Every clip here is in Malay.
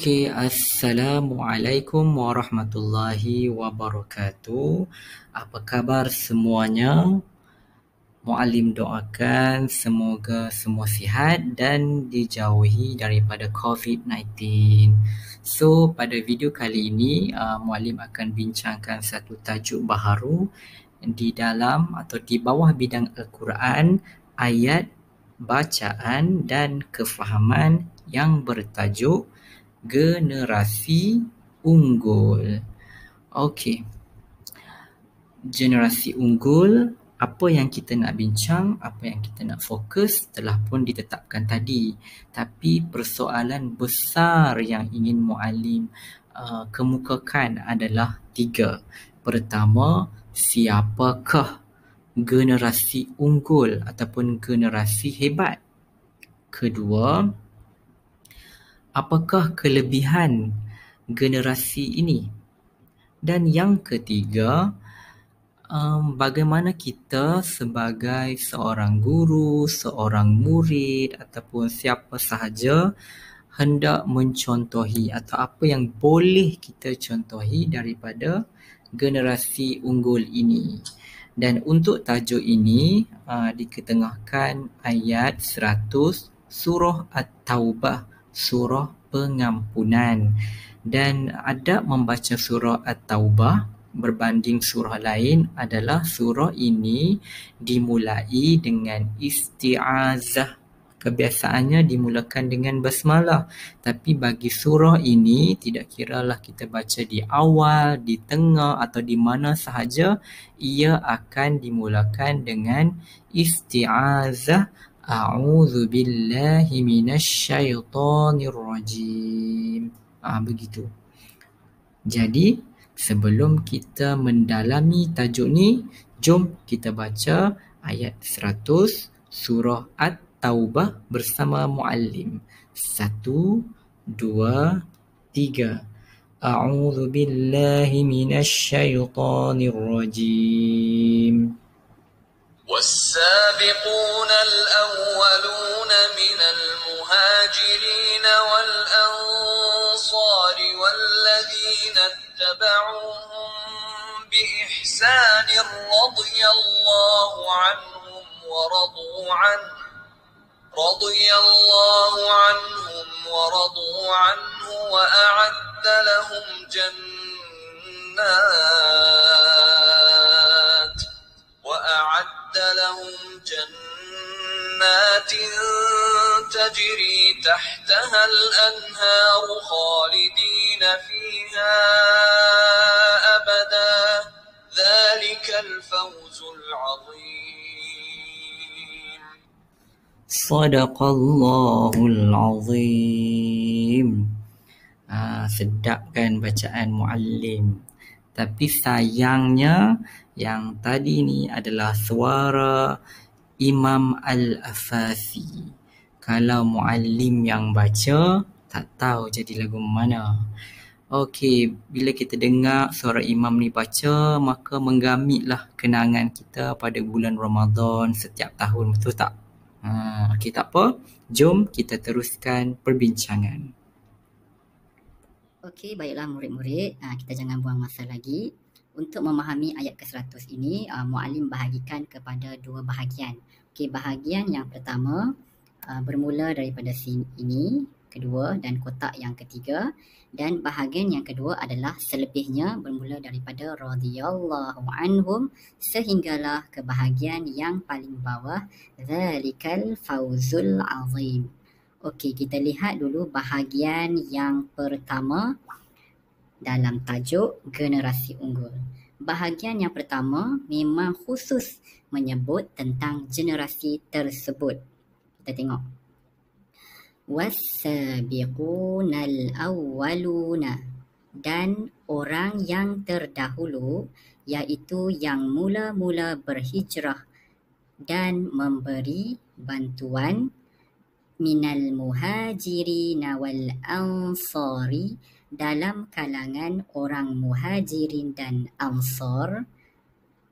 Okey, Assalamualaikum warahmatullahi wabarakatuh. Apa khabar semuanya? Muallim doakan semoga semua sihat dan dijauhi daripada COVID-19. So, pada video kali ini, uh, Muallim akan bincangkan satu tajuk baharu di dalam atau di bawah bidang Al-Quran, ayat, bacaan dan kefahaman yang bertajuk generasi unggul. Okey. Generasi unggul, apa yang kita nak bincang, apa yang kita nak fokus telah pun ditetapkan tadi. Tapi persoalan besar yang ingin muallim uh, kemukakan adalah tiga. Pertama, siapakah generasi unggul ataupun generasi hebat? Kedua, apakah kelebihan generasi ini? Dan yang ketiga, um, bagaimana kita sebagai seorang guru, seorang murid ataupun siapa sahaja hendak mencontohi atau apa yang boleh kita contohi daripada generasi unggul ini. Dan untuk tajuk ini uh, diketengahkan ayat 100 surah At-Taubah surah pengampunan. Dan adab membaca surah At-Taubah berbanding surah lain adalah surah ini dimulai dengan isti'azah. Kebiasaannya dimulakan dengan basmalah. Tapi bagi surah ini tidak kiralah kita baca di awal di tengah atau di mana sahaja ia akan dimulakan dengan isti'azah A'udzu billahi minasyaitonir rajim. Ah begitu. Jadi sebelum kita mendalami tajuk ni, jom kita baca ayat 100 surah At-Taubah bersama muallim. Satu, dua, tiga. A'udzu billahi minasyaitonir rajim. والسابقون الأولون من المهاجرين والأنصار والذين اتبعوهم بإحسان رضي الله عنهم ورضوا عنه رضي الله عنهم ورضوا عنه وأعد لهم جنات جنات تجري تحتها الأنهار خالدين فيها أبدا ذلك الفوز العظيم Sadaqallahul azim. Ah, sedap kan bacaan muallim. Tapi sayangnya yang tadi ni adalah suara Imam Al-Afasi. Kalau muallim yang baca, tak tahu jadi lagu mana. Okey, bila kita dengar suara imam ni baca, maka menggamitlah kenangan kita pada bulan Ramadan setiap tahun, betul tak? Ha, okey, tak apa. Jom kita teruskan perbincangan. Okey, baiklah murid-murid. Uh, kita jangan buang masa lagi. Untuk memahami ayat ke-100 ini, uh, muallim bahagikan kepada dua bahagian. Okey, bahagian yang pertama uh, bermula daripada sini ini, kedua dan kotak yang ketiga dan bahagian yang kedua adalah selebihnya bermula daripada radhiyallahu anhum sehinggalah ke bahagian yang paling bawah zalikal fauzul azim. Okey, kita lihat dulu bahagian yang pertama dalam tajuk generasi unggul. Bahagian yang pertama memang khusus menyebut tentang generasi tersebut. Kita tengok. Wasabiqunal awwaluna dan orang yang terdahulu iaitu yang mula-mula berhijrah dan memberi bantuan minal muhajirin wal ansari dalam kalangan orang muhajirin dan ansar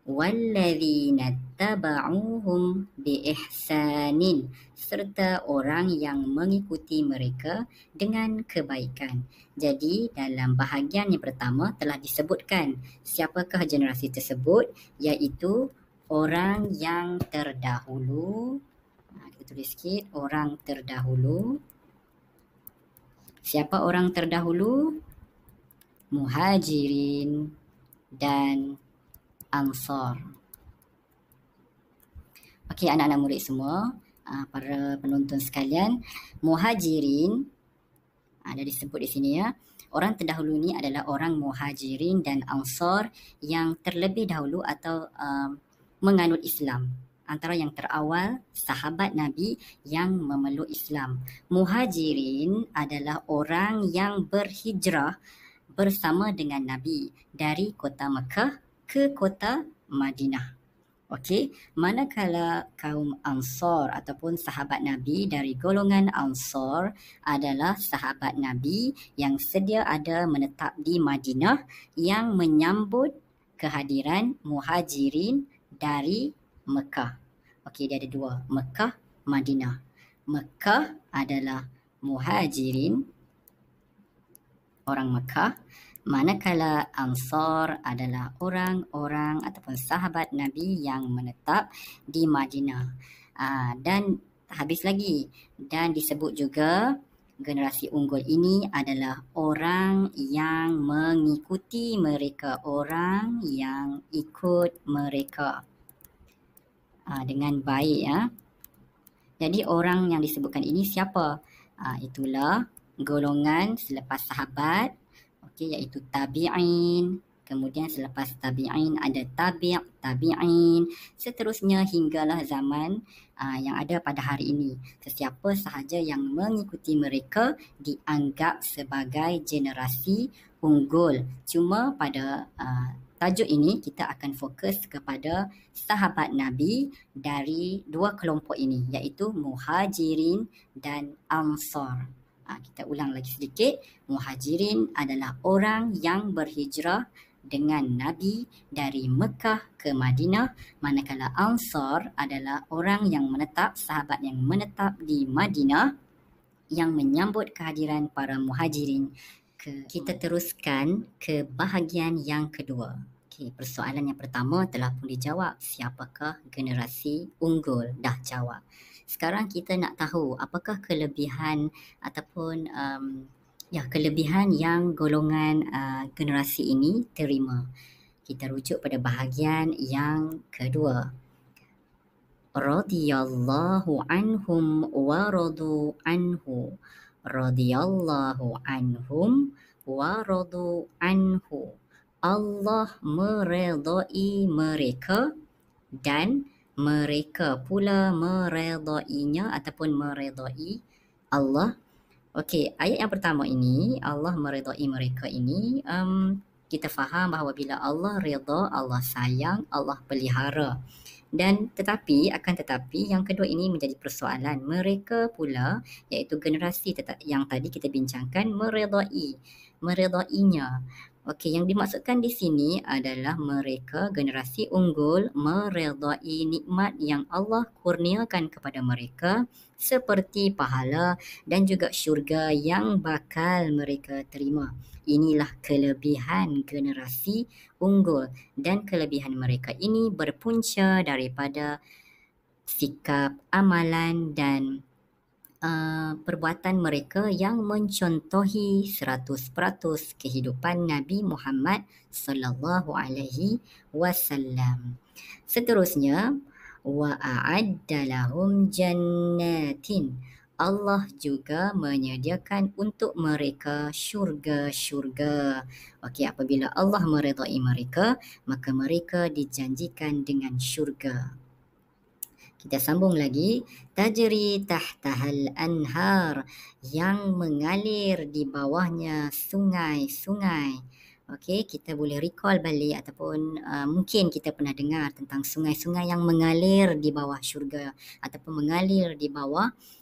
walladzina taba'uhum biihsanin serta orang yang mengikuti mereka dengan kebaikan. Jadi dalam bahagian yang pertama telah disebutkan siapakah generasi tersebut iaitu orang yang terdahulu. Ha, kita tulis sikit orang terdahulu. Siapa orang terdahulu? Muhajirin dan Ansar. Okey anak-anak murid semua, uh, para penonton sekalian, Muhajirin ada disebut di sini ya. Orang terdahulu ini adalah orang Muhajirin dan Ansar yang terlebih dahulu atau uh, menganut Islam. Antara yang terawal sahabat Nabi yang memeluk Islam. Muhajirin adalah orang yang berhijrah bersama dengan Nabi dari kota Mekah ke kota Madinah. Okey, manakala kaum Ansar ataupun sahabat Nabi dari golongan Ansar adalah sahabat Nabi yang sedia ada menetap di Madinah yang menyambut kehadiran Muhajirin dari Mekah. Okey, dia ada dua, Mekah, Madinah. Mekah adalah Muhajirin orang Mekah manakala Ansar adalah orang-orang ataupun sahabat Nabi yang menetap di Madinah. Uh, dan habis lagi dan disebut juga generasi unggul ini adalah orang yang mengikuti mereka, orang yang ikut mereka uh, dengan baik ya. Jadi orang yang disebutkan ini siapa? Uh, itulah golongan selepas sahabat okey iaitu tabi'in kemudian selepas tabi'in ada tabi' tabi'in seterusnya hinggalah zaman uh, yang ada pada hari ini sesiapa sahaja yang mengikuti mereka dianggap sebagai generasi unggul cuma pada uh, tajuk ini kita akan fokus kepada sahabat Nabi dari dua kelompok ini iaitu Muhajirin dan Ansar. Ha, kita ulang lagi sedikit. Muhajirin adalah orang yang berhijrah dengan Nabi dari Mekah ke Madinah. Manakala Ansar adalah orang yang menetap, sahabat yang menetap di Madinah yang menyambut kehadiran para muhajirin. Ke, kita teruskan ke bahagian yang kedua. Okay, persoalan yang pertama telah pun dijawab. Siapakah generasi unggul? Dah jawab. Sekarang kita nak tahu apakah kelebihan ataupun um, ya kelebihan yang golongan uh, generasi ini terima. Kita rujuk pada bahagian yang kedua. Radiyallahu anhum wa radu anhu. Radiyallahu anhum wa radu anhu. Allah meredai mereka dan mereka pula meredainya ataupun meredai Allah. Okey, ayat yang pertama ini Allah meredai mereka ini um, kita faham bahawa bila Allah redha, Allah sayang, Allah pelihara. Dan tetapi akan tetapi yang kedua ini menjadi persoalan. Mereka pula iaitu generasi yang tadi kita bincangkan meredai, meredainya. Okey, yang dimaksudkan di sini adalah mereka generasi unggul meredai nikmat yang Allah kurniakan kepada mereka seperti pahala dan juga syurga yang bakal mereka terima. Inilah kelebihan generasi unggul dan kelebihan mereka ini berpunca daripada sikap amalan dan uh, perbuatan mereka yang mencontohi 100% kehidupan Nabi Muhammad sallallahu alaihi wasallam. Seterusnya wa a'adda lahum jannatin Allah juga menyediakan untuk mereka syurga-syurga. Okey, apabila Allah meredai mereka, maka mereka dijanjikan dengan syurga. Kita sambung lagi. Tajri tahtahal anhar yang mengalir di bawahnya sungai-sungai. Okey, kita boleh recall balik ataupun uh, mungkin kita pernah dengar tentang sungai-sungai yang mengalir di bawah syurga ataupun mengalir di bawah uh,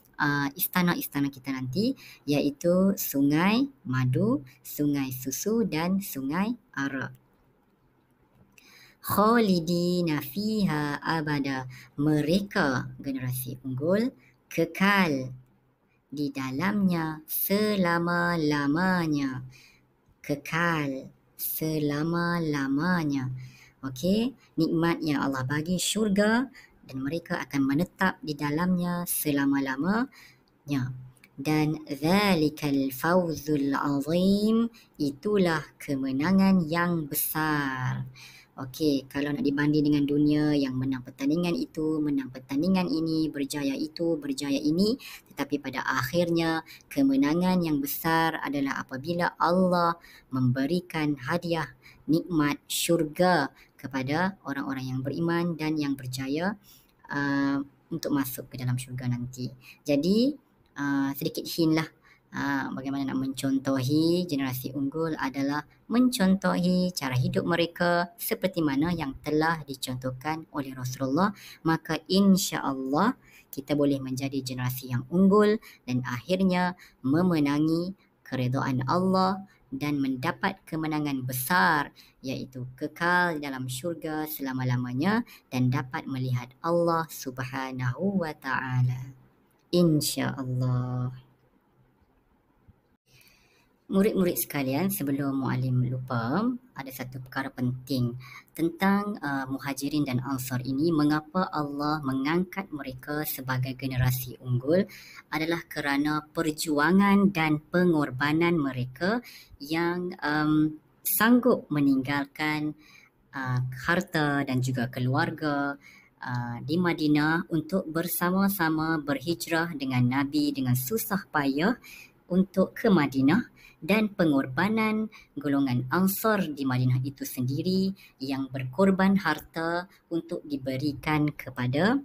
istana-istana kita nanti iaitu sungai madu, sungai susu dan sungai arak. khalidina fiha abada. Mereka generasi unggul kekal di dalamnya selama-lamanya. Kekal selama-lamanya. Okey, nikmat yang Allah bagi syurga dan mereka akan menetap di dalamnya selama-lamanya. Dan zalikal fawzul azim itulah kemenangan yang besar. Okey, kalau nak dibanding dengan dunia yang menang pertandingan itu, menang pertandingan ini, berjaya itu, berjaya ini, tetapi pada akhirnya kemenangan yang besar adalah apabila Allah memberikan hadiah nikmat syurga kepada orang-orang yang beriman dan yang berjaya uh, untuk masuk ke dalam syurga nanti. Jadi uh, sedikit hint lah uh, bagaimana nak mencontohi generasi unggul adalah mencontohi cara hidup mereka seperti mana yang telah dicontohkan oleh Rasulullah maka insya-Allah kita boleh menjadi generasi yang unggul dan akhirnya memenangi keredaan Allah dan mendapat kemenangan besar iaitu kekal dalam syurga selama-lamanya dan dapat melihat Allah Subhanahu wa taala. Insya-Allah. Murid-murid sekalian, sebelum mualim lupa, ada satu perkara penting tentang uh, muhajirin dan ansar ini. Mengapa Allah mengangkat mereka sebagai generasi unggul adalah kerana perjuangan dan pengorbanan mereka yang um, sanggup meninggalkan uh, harta dan juga keluarga uh, di Madinah untuk bersama-sama berhijrah dengan Nabi dengan susah payah untuk ke Madinah dan pengorbanan golongan Ansar di Madinah itu sendiri yang berkorban harta untuk diberikan kepada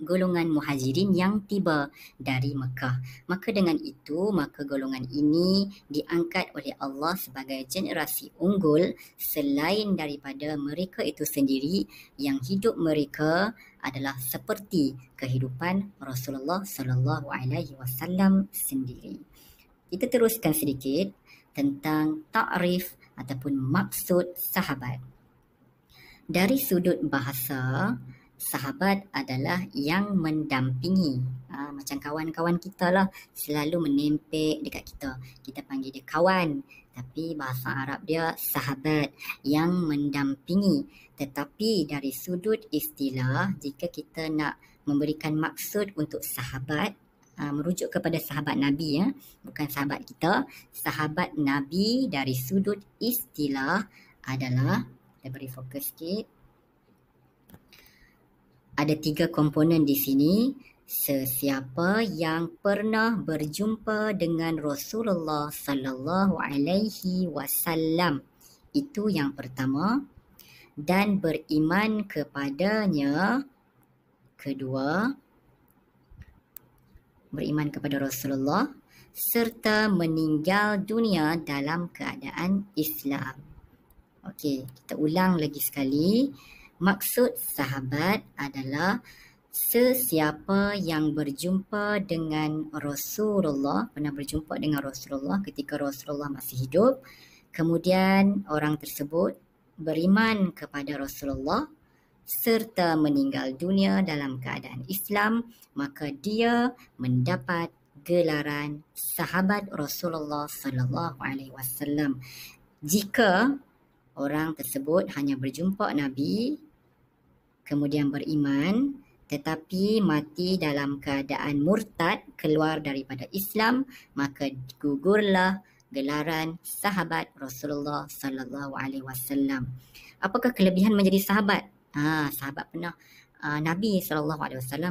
golongan muhajirin yang tiba dari Mekah. Maka dengan itu, maka golongan ini diangkat oleh Allah sebagai generasi unggul selain daripada mereka itu sendiri yang hidup mereka adalah seperti kehidupan Rasulullah sallallahu alaihi wasallam sendiri kita teruskan sedikit tentang takrif ataupun maksud sahabat. Dari sudut bahasa, sahabat adalah yang mendampingi. Ha, macam kawan-kawan kita lah selalu menempel dekat kita. Kita panggil dia kawan. Tapi bahasa Arab dia sahabat yang mendampingi. Tetapi dari sudut istilah, jika kita nak memberikan maksud untuk sahabat, uh, merujuk kepada sahabat Nabi ya, bukan sahabat kita. Sahabat Nabi dari sudut istilah adalah kita beri fokus sikit. Ada tiga komponen di sini. Sesiapa yang pernah berjumpa dengan Rasulullah sallallahu alaihi wasallam itu yang pertama dan beriman kepadanya kedua beriman kepada Rasulullah serta meninggal dunia dalam keadaan Islam. Okey, kita ulang lagi sekali. Maksud sahabat adalah sesiapa yang berjumpa dengan Rasulullah, pernah berjumpa dengan Rasulullah ketika Rasulullah masih hidup, kemudian orang tersebut beriman kepada Rasulullah serta meninggal dunia dalam keadaan Islam, maka dia mendapat gelaran sahabat Rasulullah sallallahu alaihi wasallam. Jika orang tersebut hanya berjumpa Nabi kemudian beriman tetapi mati dalam keadaan murtad keluar daripada Islam maka gugurlah gelaran sahabat Rasulullah sallallahu alaihi wasallam. Apakah kelebihan menjadi sahabat? Ha, sahabat pernah uh, Nabi SAW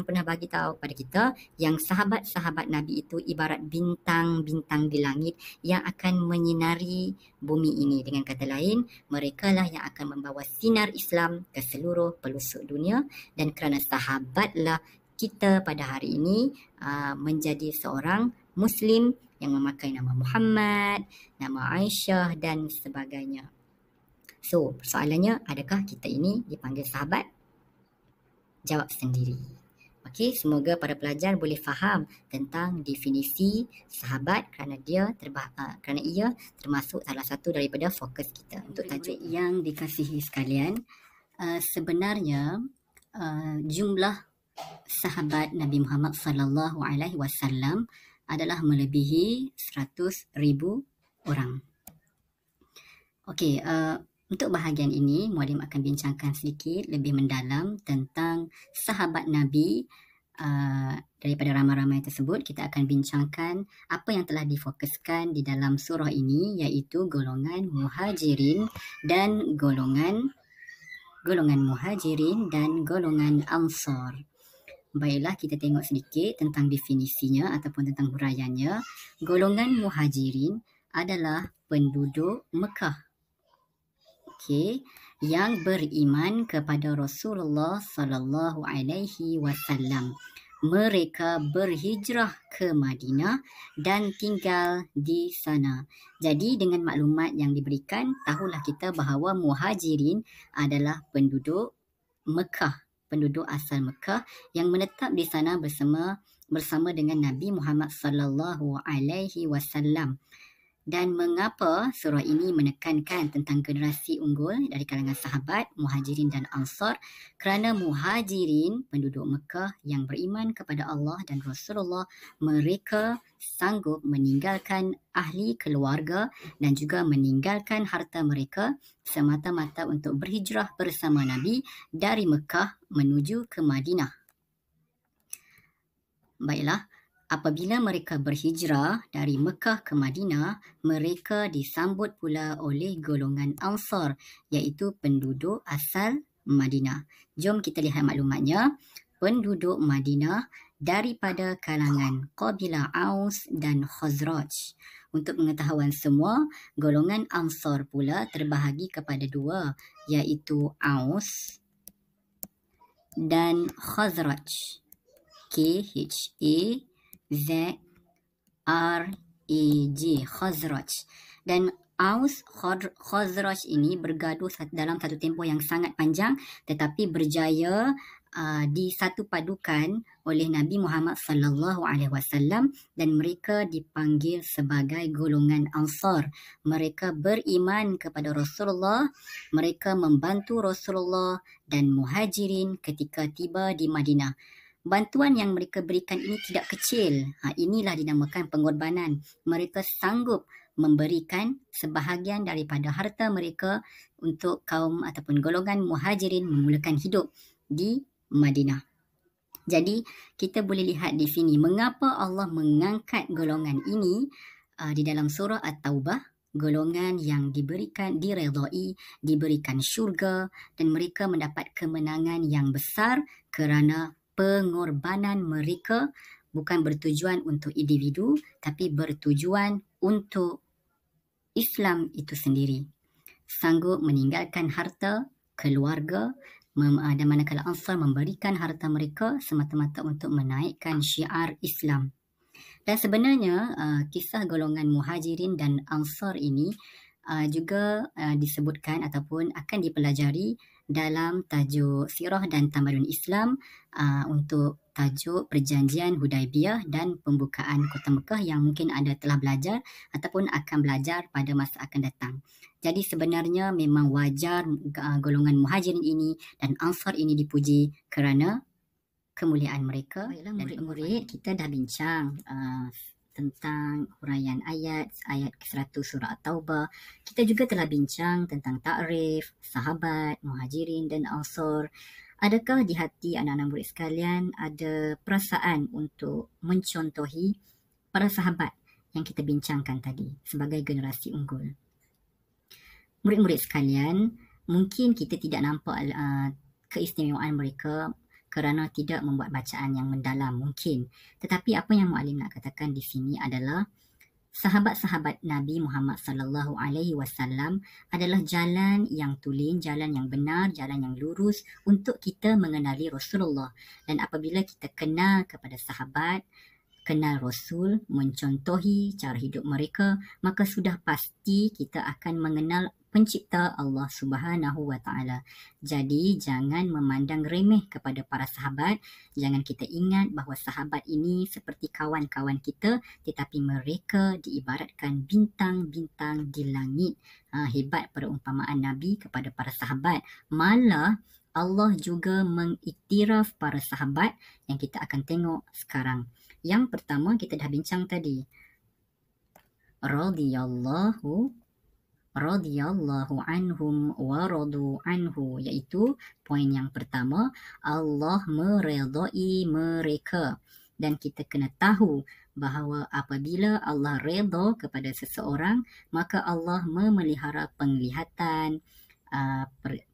pernah bagi tahu kepada kita yang sahabat-sahabat Nabi itu ibarat bintang-bintang di langit yang akan menyinari bumi ini. Dengan kata lain, mereka lah yang akan membawa sinar Islam ke seluruh pelosok dunia dan kerana sahabatlah kita pada hari ini uh, menjadi seorang Muslim yang memakai nama Muhammad, nama Aisyah dan sebagainya. So, persoalannya adakah kita ini dipanggil sahabat? Jawab sendiri. Okey, semoga para pelajar boleh faham tentang definisi sahabat kerana dia terba- uh, kerana ia termasuk salah satu daripada fokus kita untuk tajuk yang dikasihi sekalian. uh, sebenarnya uh, jumlah sahabat Nabi Muhammad sallallahu alaihi wasallam adalah melebihi 100 ribu orang. Okey, uh, untuk bahagian ini, Mualim akan bincangkan sedikit lebih mendalam tentang sahabat Nabi uh, daripada ramai-ramai tersebut. Kita akan bincangkan apa yang telah difokuskan di dalam surah ini iaitu golongan muhajirin dan golongan golongan muhajirin dan golongan ansar. Baiklah kita tengok sedikit tentang definisinya ataupun tentang huraiannya. Golongan muhajirin adalah penduduk Mekah. Okey, yang beriman kepada Rasulullah sallallahu alaihi wasallam. Mereka berhijrah ke Madinah dan tinggal di sana. Jadi dengan maklumat yang diberikan, tahulah kita bahawa muhajirin adalah penduduk Mekah, penduduk asal Mekah yang menetap di sana bersama bersama dengan Nabi Muhammad sallallahu alaihi wasallam dan mengapa surah ini menekankan tentang generasi unggul dari kalangan sahabat, muhajirin dan ansar kerana muhajirin penduduk Mekah yang beriman kepada Allah dan Rasulullah mereka sanggup meninggalkan ahli keluarga dan juga meninggalkan harta mereka semata-mata untuk berhijrah bersama Nabi dari Mekah menuju ke Madinah. Baiklah, Apabila mereka berhijrah dari Mekah ke Madinah, mereka disambut pula oleh golongan Ansar iaitu penduduk asal Madinah. Jom kita lihat maklumatnya. Penduduk Madinah daripada kalangan Qabilah Aus dan Khazraj. Untuk pengetahuan semua, golongan Ansar pula terbahagi kepada dua iaitu Aus dan Khazraj. K-H-A Z R A J Khazraj dan Aus Khazraj ini bergaduh dalam satu tempoh yang sangat panjang tetapi berjaya uh, disatu padukan oleh Nabi Muhammad sallallahu alaihi wasallam dan mereka dipanggil sebagai golongan Ansar. Mereka beriman kepada Rasulullah, mereka membantu Rasulullah dan Muhajirin ketika tiba di Madinah bantuan yang mereka berikan ini tidak kecil. Ha, inilah dinamakan pengorbanan. Mereka sanggup memberikan sebahagian daripada harta mereka untuk kaum ataupun golongan muhajirin memulakan hidup di Madinah. Jadi kita boleh lihat di sini mengapa Allah mengangkat golongan ini uh, di dalam surah At-Taubah golongan yang diberikan diredai diberikan syurga dan mereka mendapat kemenangan yang besar kerana pengorbanan mereka bukan bertujuan untuk individu tapi bertujuan untuk Islam itu sendiri. Sanggup meninggalkan harta, keluarga dan manakala Ansar memberikan harta mereka semata-mata untuk menaikkan syiar Islam. Dan sebenarnya uh, kisah golongan muhajirin dan Ansar ini uh, juga uh, disebutkan ataupun akan dipelajari dalam tajuk Sirah dan Tamadun Islam uh, untuk tajuk Perjanjian Hudaibiyah dan Pembukaan Kota Mekah yang mungkin anda telah belajar ataupun akan belajar pada masa akan datang. Jadi sebenarnya memang wajar uh, golongan muhajirin ini dan ansar ini dipuji kerana kemuliaan mereka. Baiklah murid-murid, kita dah bincang uh, tentang huraian ayat, ayat ke-100 surah At-Taubah. Kita juga telah bincang tentang ta'rif, sahabat, muhajirin dan ansar. Adakah di hati anak-anak murid sekalian ada perasaan untuk mencontohi para sahabat yang kita bincangkan tadi sebagai generasi unggul? Murid-murid sekalian, mungkin kita tidak nampak uh, keistimewaan mereka kerana tidak membuat bacaan yang mendalam mungkin. Tetapi apa yang Muallim nak katakan di sini adalah sahabat-sahabat Nabi Muhammad sallallahu alaihi wasallam adalah jalan yang tulen, jalan yang benar, jalan yang lurus untuk kita mengenali Rasulullah. Dan apabila kita kenal kepada sahabat, kenal Rasul, mencontohi cara hidup mereka, maka sudah pasti kita akan mengenal pencipta Allah Subhanahu wa taala. Jadi jangan memandang remeh kepada para sahabat. Jangan kita ingat bahawa sahabat ini seperti kawan-kawan kita tetapi mereka diibaratkan bintang-bintang di langit. Ha, hebat perumpamaan Nabi kepada para sahabat. Malah Allah juga mengiktiraf para sahabat yang kita akan tengok sekarang. Yang pertama kita dah bincang tadi. Radiyallahu radhiyallahu anhum wa radu anhu iaitu poin yang pertama Allah meredai mereka. Dan kita kena tahu bahawa apabila Allah redha kepada seseorang maka Allah memelihara penglihatan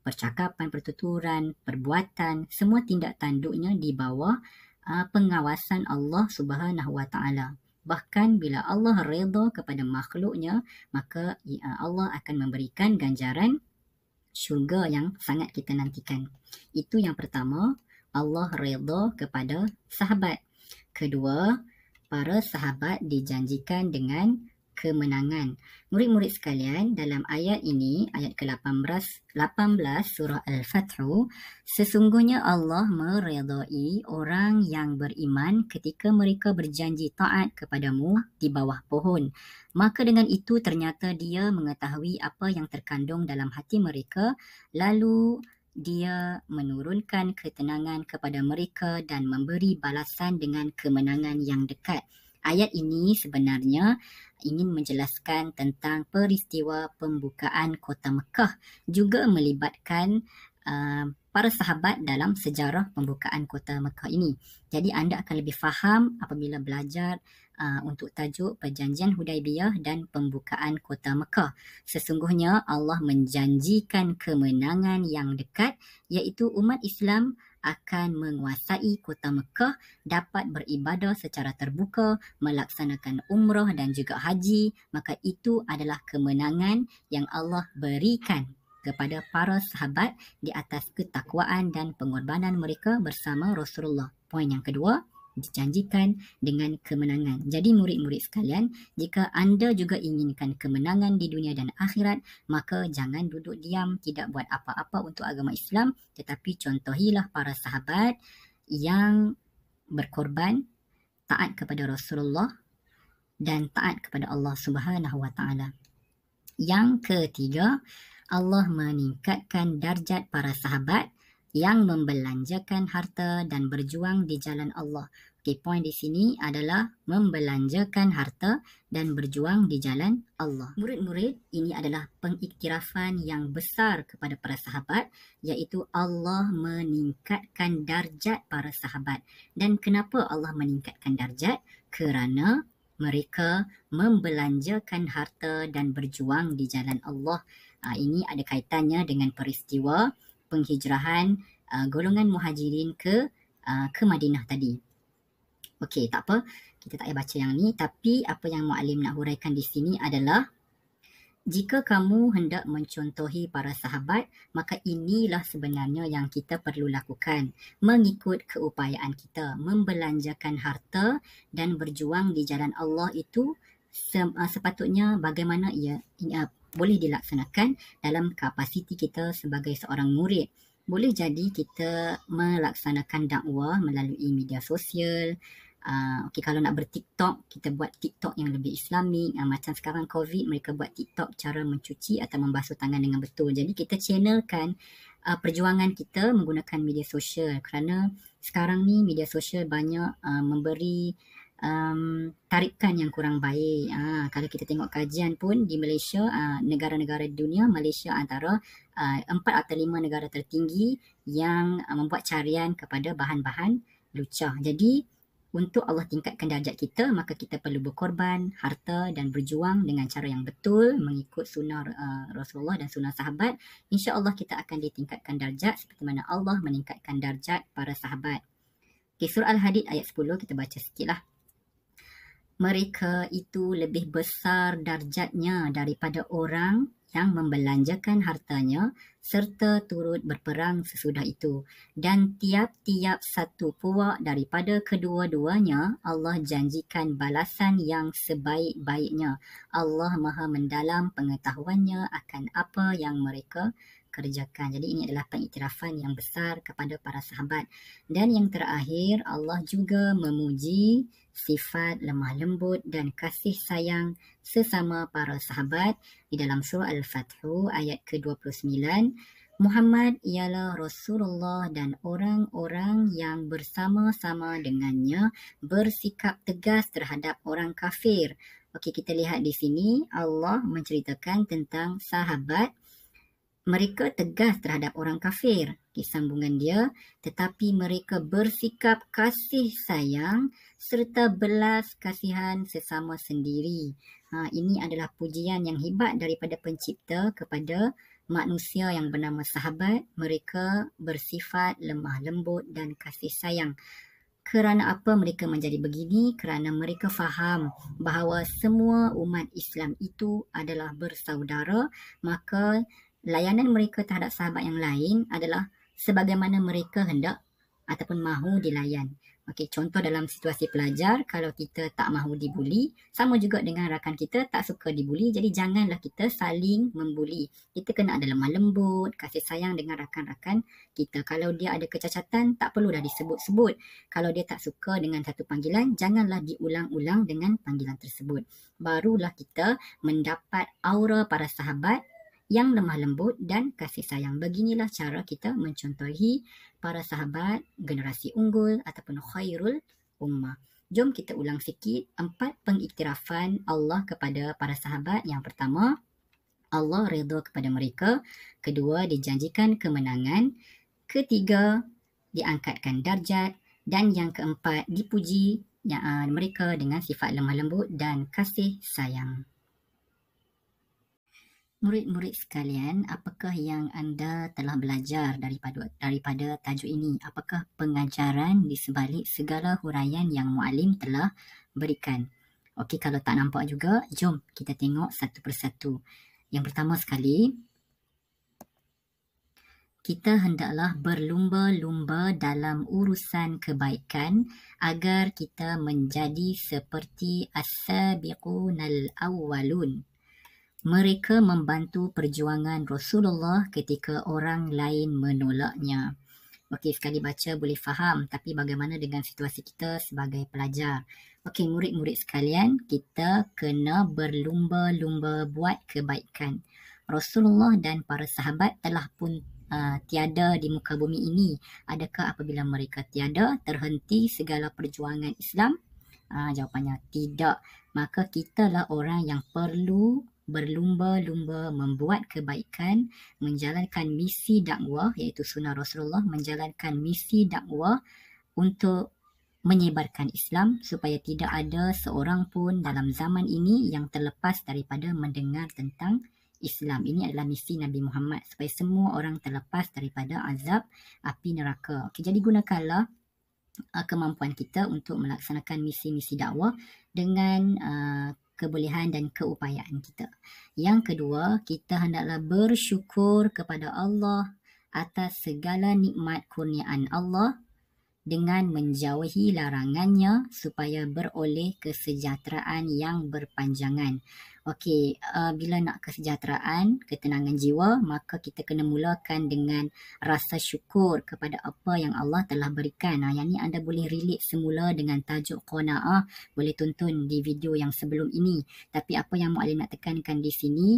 percakapan pertuturan perbuatan semua tindak tanduknya di bawah pengawasan Allah Subhanahu wa taala Bahkan bila Allah redha kepada makhluknya, maka Allah akan memberikan ganjaran syurga yang sangat kita nantikan. Itu yang pertama, Allah redha kepada sahabat. Kedua, para sahabat dijanjikan dengan kemenangan. Murid-murid sekalian, dalam ayat ini, ayat ke-18 18 surah Al-Fathu, sesungguhnya Allah meredai orang yang beriman ketika mereka berjanji taat kepadamu di bawah pohon. Maka dengan itu ternyata dia mengetahui apa yang terkandung dalam hati mereka, lalu dia menurunkan ketenangan kepada mereka dan memberi balasan dengan kemenangan yang dekat. Ayat ini sebenarnya ingin menjelaskan tentang peristiwa pembukaan kota Mekah juga melibatkan uh, para sahabat dalam sejarah pembukaan kota Mekah ini. Jadi anda akan lebih faham apabila belajar uh, untuk tajuk perjanjian Hudaibiyah dan pembukaan kota Mekah. Sesungguhnya Allah menjanjikan kemenangan yang dekat iaitu umat Islam akan menguasai kota Mekah dapat beribadah secara terbuka, melaksanakan umrah dan juga haji, maka itu adalah kemenangan yang Allah berikan kepada para sahabat di atas ketakwaan dan pengorbanan mereka bersama Rasulullah. Poin yang kedua, dijanjikan dengan kemenangan. Jadi murid-murid sekalian, jika anda juga inginkan kemenangan di dunia dan akhirat, maka jangan duduk diam, tidak buat apa-apa untuk agama Islam, tetapi contohilah para sahabat yang berkorban taat kepada Rasulullah dan taat kepada Allah Subhanahu Wa Taala. Yang ketiga, Allah meningkatkan darjat para sahabat yang membelanjakan harta dan berjuang di jalan Allah. Okey, poin di sini adalah membelanjakan harta dan berjuang di jalan Allah. Murid-murid, ini adalah pengiktirafan yang besar kepada para sahabat iaitu Allah meningkatkan darjat para sahabat. Dan kenapa Allah meningkatkan darjat? Kerana mereka membelanjakan harta dan berjuang di jalan Allah. Ha, ini ada kaitannya dengan peristiwa penghijrahan uh, golongan muhajirin ke uh, ke Madinah tadi. Okey, tak apa. Kita tak payah baca yang ni. Tapi apa yang Mu'alim nak huraikan di sini adalah jika kamu hendak mencontohi para sahabat, maka inilah sebenarnya yang kita perlu lakukan. Mengikut keupayaan kita, membelanjakan harta dan berjuang di jalan Allah itu uh, sepatutnya bagaimana ia, boleh dilaksanakan dalam kapasiti kita sebagai seorang murid. Boleh jadi kita melaksanakan dakwah melalui media sosial. Uh, okay, kalau nak bertiktok, kita buat tiktok yang lebih islamik. Uh, macam sekarang COVID, mereka buat tiktok cara mencuci atau membasuh tangan dengan betul. Jadi kita channelkan uh, perjuangan kita menggunakan media sosial. Kerana sekarang ni media sosial banyak uh, memberi um, tarikan yang kurang baik. Ha, kalau kita tengok kajian pun di Malaysia, uh, negara-negara dunia, Malaysia antara uh, empat atau lima negara tertinggi yang uh, membuat carian kepada bahan-bahan lucah. Jadi untuk Allah tingkatkan darjat kita, maka kita perlu berkorban harta dan berjuang dengan cara yang betul mengikut sunnah uh, Rasulullah dan sunnah sahabat. Insya Allah kita akan ditingkatkan darjat seperti mana Allah meningkatkan darjat para sahabat. Okay, surah Al-Hadid ayat 10 kita baca sikit lah mereka itu lebih besar darjatnya daripada orang yang membelanjakan hartanya serta turut berperang sesudah itu. Dan tiap-tiap satu puak daripada kedua-duanya, Allah janjikan balasan yang sebaik-baiknya. Allah maha mendalam pengetahuannya akan apa yang mereka kerjakan. Jadi ini adalah pengiktirafan yang besar kepada para sahabat. Dan yang terakhir, Allah juga memuji sifat lemah lembut dan kasih sayang sesama para sahabat di dalam surah Al-Fathu ayat ke-29. Muhammad ialah Rasulullah dan orang-orang yang bersama-sama dengannya bersikap tegas terhadap orang kafir. Okey, kita lihat di sini Allah menceritakan tentang sahabat mereka tegas terhadap orang kafir. Sambungan dia, tetapi mereka bersikap kasih sayang serta belas kasihan sesama sendiri. Ha, ini adalah pujian yang hebat daripada pencipta kepada manusia yang bernama sahabat. Mereka bersifat lemah lembut dan kasih sayang. Kerana apa mereka menjadi begini? Kerana mereka faham bahawa semua umat Islam itu adalah bersaudara, maka layanan mereka terhadap sahabat yang lain adalah sebagaimana mereka hendak ataupun mahu dilayan. Okey, contoh dalam situasi pelajar, kalau kita tak mahu dibuli, sama juga dengan rakan kita tak suka dibuli, jadi janganlah kita saling membuli. Kita kena ada lemah lembut, kasih sayang dengan rakan-rakan kita. Kalau dia ada kecacatan, tak perlu dah disebut-sebut. Kalau dia tak suka dengan satu panggilan, janganlah diulang-ulang dengan panggilan tersebut. Barulah kita mendapat aura para sahabat yang lemah lembut dan kasih sayang. Beginilah cara kita mencontohi para sahabat generasi unggul ataupun khairul ummah. Jom kita ulang sikit empat pengiktirafan Allah kepada para sahabat. Yang pertama, Allah redha kepada mereka. Kedua, dijanjikan kemenangan. Ketiga, diangkatkan darjat. Dan yang keempat, dipuji yang, mereka dengan sifat lemah lembut dan kasih sayang. Murid-murid sekalian, apakah yang anda telah belajar daripada daripada tajuk ini? Apakah pengajaran di sebalik segala huraian yang muallim telah berikan? Okey, kalau tak nampak juga, jom kita tengok satu persatu. Yang pertama sekali, kita hendaklah berlumba-lumba dalam urusan kebaikan agar kita menjadi seperti as-sabiqunal awwalun mereka membantu perjuangan Rasulullah ketika orang lain menolaknya. Okey, sekali baca boleh faham tapi bagaimana dengan situasi kita sebagai pelajar? Okey, murid-murid sekalian, kita kena berlumba-lumba buat kebaikan. Rasulullah dan para sahabat telah pun uh, tiada di muka bumi ini. Adakah apabila mereka tiada, terhenti segala perjuangan Islam? Uh, jawapannya tidak. Maka kitalah orang yang perlu berlumba-lumba membuat kebaikan, menjalankan misi dakwah iaitu sunnah Rasulullah, menjalankan misi dakwah untuk menyebarkan Islam supaya tidak ada seorang pun dalam zaman ini yang terlepas daripada mendengar tentang Islam. Ini adalah misi Nabi Muhammad supaya semua orang terlepas daripada azab api neraka. Okay, jadi gunakanlah uh, kemampuan kita untuk melaksanakan misi-misi dakwah dengan uh, kebolehan dan keupayaan kita. Yang kedua, kita hendaklah bersyukur kepada Allah atas segala nikmat kurniaan Allah dengan menjauhi larangannya supaya beroleh kesejahteraan yang berpanjangan. Okey, uh, bila nak kesejahteraan, ketenangan jiwa, maka kita kena mulakan dengan rasa syukur kepada apa yang Allah telah berikan. Nah, yang ni anda boleh relate semula dengan tajuk qanaah, boleh tonton di video yang sebelum ini. Tapi apa yang Muallim nak tekankan di sini,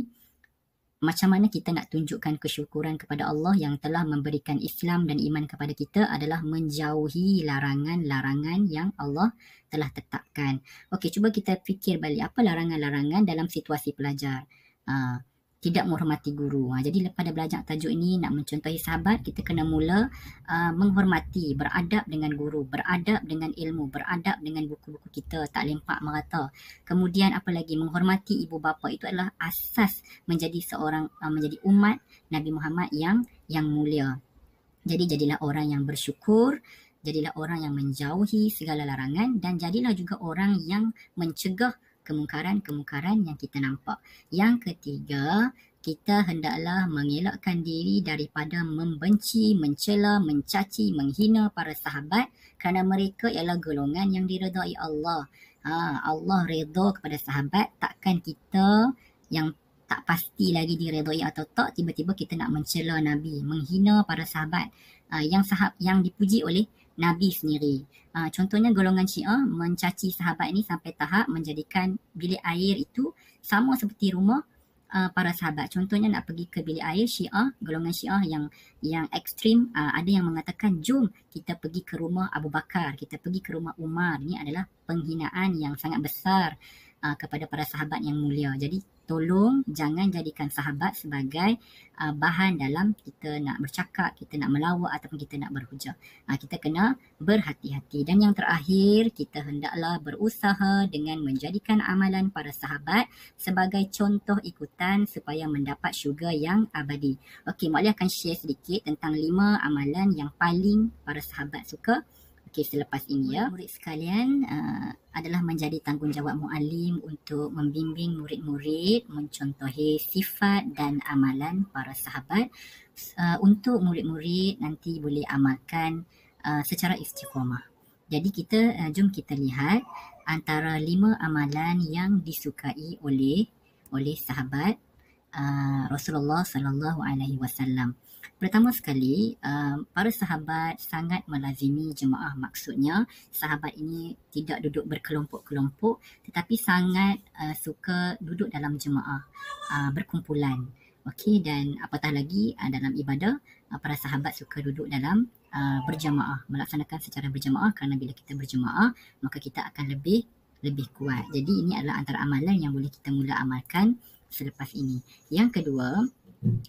macam mana kita nak tunjukkan kesyukuran kepada Allah yang telah memberikan Islam dan iman kepada kita adalah menjauhi larangan-larangan yang Allah telah tetapkan. Okey, cuba kita fikir balik apa larangan-larangan dalam situasi pelajar. Uh, tidak menghormati guru. Ha, jadi pada belajar tajuk ini nak mencontohi sahabat, kita kena mula uh, menghormati, beradab dengan guru, beradab dengan ilmu, beradab dengan buku-buku kita, tak lempak merata. Kemudian apa lagi, menghormati ibu bapa itu adalah asas menjadi seorang, uh, menjadi umat Nabi Muhammad yang yang mulia. Jadi jadilah orang yang bersyukur, jadilah orang yang menjauhi segala larangan dan jadilah juga orang yang mencegah kemungkaran-kemungkaran yang kita nampak. Yang ketiga, kita hendaklah mengelakkan diri daripada membenci, mencela, mencaci, menghina para sahabat kerana mereka ialah golongan yang diredai Allah. Ha, Allah redha kepada sahabat, takkan kita yang tak pasti lagi diredai atau tak tiba-tiba kita nak mencela Nabi, menghina para sahabat uh, yang sahab yang dipuji oleh Nabi sendiri. Uh, contohnya golongan Syiah mencaci sahabat ini sampai tahap menjadikan bilik air itu sama seperti rumah uh, para sahabat. Contohnya nak pergi ke bilik air Syiah, golongan Syiah yang yang ekstrim uh, ada yang mengatakan jom kita pergi ke rumah Abu Bakar, kita pergi ke rumah Umar. Ini adalah penghinaan yang sangat besar uh, kepada para sahabat yang mulia. Jadi tolong jangan jadikan sahabat sebagai uh, bahan dalam kita nak bercakap, kita nak melawak ataupun kita nak berhujah. Uh, kita kena berhati-hati. Dan yang terakhir, kita hendaklah berusaha dengan menjadikan amalan para sahabat sebagai contoh ikutan supaya mendapat syurga yang abadi. Okey, Mak akan share sedikit tentang lima amalan yang paling para sahabat suka Okey, selepas ini ya, murid sekalian uh, adalah menjadi tanggungjawab muallim untuk membimbing murid-murid mencontohi sifat dan amalan para sahabat uh, untuk murid-murid nanti boleh amalkan uh, secara istiqamah. Jadi kita uh, jom kita lihat antara lima amalan yang disukai oleh oleh sahabat uh, Rasulullah sallallahu alaihi wasallam. Pertama sekali, uh, para sahabat sangat melazimi jemaah. Maksudnya, sahabat ini tidak duduk berkelompok-kelompok tetapi sangat uh, suka duduk dalam jemaah, uh, berkumpulan. Okey dan apatah lagi uh, dalam ibadah, para sahabat suka duduk dalam berjemaah, melaksanakan secara berjemaah kerana bila kita berjemaah, maka kita akan lebih lebih kuat. Jadi ini adalah antara amalan yang boleh kita mula amalkan selepas ini. Yang kedua,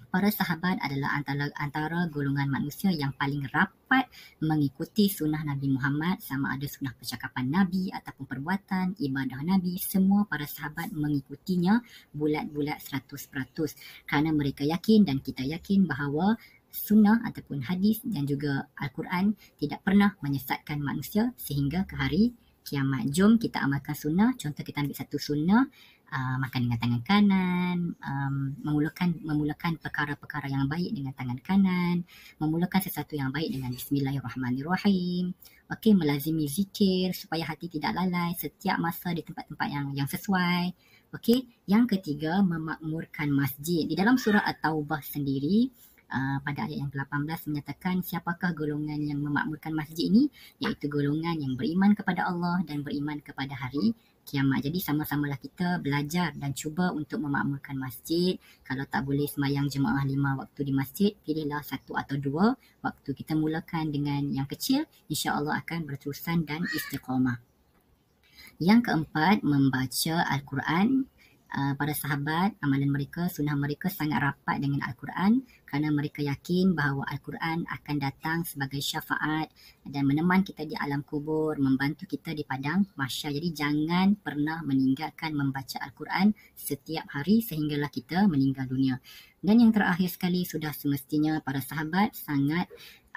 para sahabat adalah antara, antara golongan manusia yang paling rapat mengikuti sunnah Nabi Muhammad sama ada sunnah percakapan Nabi ataupun perbuatan ibadah Nabi semua para sahabat mengikutinya bulat-bulat 100% kerana mereka yakin dan kita yakin bahawa sunnah ataupun hadis dan juga Al-Quran tidak pernah menyesatkan manusia sehingga ke hari kiamat. Jom kita amalkan sunnah. Contoh kita ambil satu sunnah uh, makan dengan tangan kanan, um, memulakan memulakan perkara-perkara yang baik dengan tangan kanan, memulakan sesuatu yang baik dengan bismillahirrahmanirrahim. Okey, melazimi zikir supaya hati tidak lalai setiap masa di tempat-tempat yang yang sesuai. Okey, yang ketiga memakmurkan masjid. Di dalam surah At-Taubah sendiri, Uh, pada ayat yang ke-18 menyatakan siapakah golongan yang memakmurkan masjid ini iaitu golongan yang beriman kepada Allah dan beriman kepada hari kiamat. Jadi sama-samalah kita belajar dan cuba untuk memakmurkan masjid. Kalau tak boleh semayang jemaah lima waktu di masjid, pilihlah satu atau dua waktu kita mulakan dengan yang kecil. Insya Allah akan berterusan dan istiqamah. Yang keempat, membaca Al-Quran uh, para sahabat, amalan mereka, sunnah mereka sangat rapat dengan Al-Quran kerana mereka yakin bahawa Al-Quran akan datang sebagai syafaat dan meneman kita di alam kubur, membantu kita di padang mahsyar. Jadi jangan pernah meninggalkan membaca Al-Quran setiap hari sehinggalah kita meninggal dunia. Dan yang terakhir sekali sudah semestinya para sahabat sangat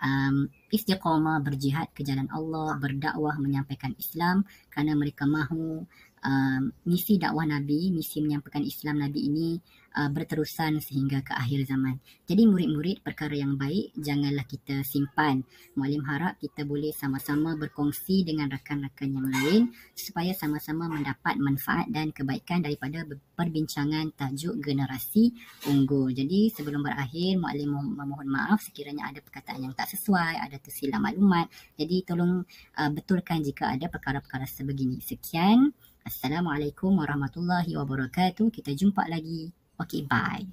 um, istiqamah berjihad ke jalan Allah, berdakwah menyampaikan Islam kerana mereka mahu uh, misi dakwah Nabi, misi menyampaikan Islam Nabi ini uh, berterusan sehingga ke akhir zaman. Jadi murid-murid perkara yang baik janganlah kita simpan. Mualim harap kita boleh sama-sama berkongsi dengan rakan-rakan yang lain supaya sama-sama mendapat manfaat dan kebaikan daripada perbincangan tajuk generasi unggul. Jadi sebelum berakhir, Mualim memohon maaf sekiranya ada perkataan yang tak sesuai, ada tersilap maklumat. Jadi tolong uh, betulkan jika ada perkara-perkara sebegini. Sekian. Assalamualaikum warahmatullahi wabarakatuh. Kita jumpa lagi. Okay, bye.